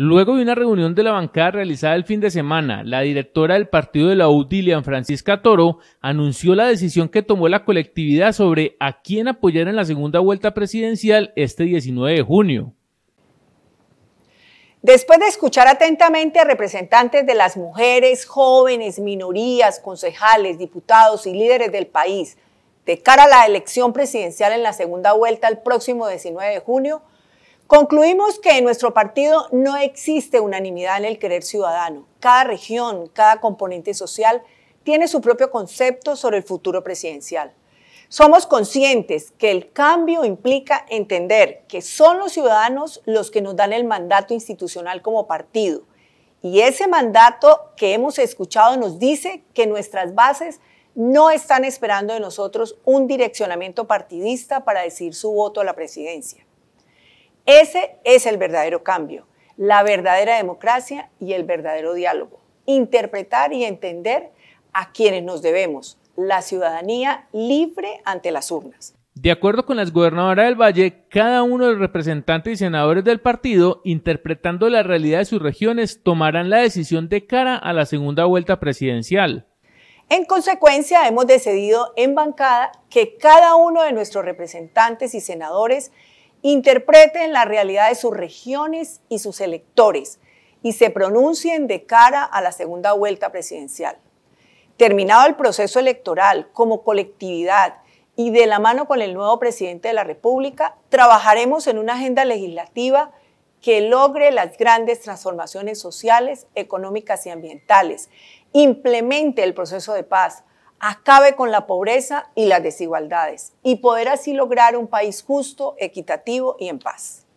Luego de una reunión de la bancada realizada el fin de semana, la directora del partido de la U, Francisca Toro, anunció la decisión que tomó la colectividad sobre a quién apoyar en la segunda vuelta presidencial este 19 de junio. Después de escuchar atentamente a representantes de las mujeres, jóvenes, minorías, concejales, diputados y líderes del país de cara a la elección presidencial en la segunda vuelta el próximo 19 de junio, Concluimos que en nuestro partido no existe unanimidad en el querer ciudadano. Cada región, cada componente social tiene su propio concepto sobre el futuro presidencial. Somos conscientes que el cambio implica entender que son los ciudadanos los que nos dan el mandato institucional como partido. Y ese mandato que hemos escuchado nos dice que nuestras bases no están esperando de nosotros un direccionamiento partidista para decir su voto a la presidencia. Ese es el verdadero cambio, la verdadera democracia y el verdadero diálogo. Interpretar y entender a quienes nos debemos, la ciudadanía libre ante las urnas. De acuerdo con las gobernadoras del Valle, cada uno de los representantes y senadores del partido, interpretando la realidad de sus regiones, tomarán la decisión de cara a la segunda vuelta presidencial. En consecuencia, hemos decidido en bancada que cada uno de nuestros representantes y senadores interpreten la realidad de sus regiones y sus electores y se pronuncien de cara a la segunda vuelta presidencial. Terminado el proceso electoral como colectividad y de la mano con el nuevo presidente de la República, trabajaremos en una agenda legislativa que logre las grandes transformaciones sociales, económicas y ambientales, implemente el proceso de paz, acabe con la pobreza y las desigualdades y poder así lograr un país justo, equitativo y en paz.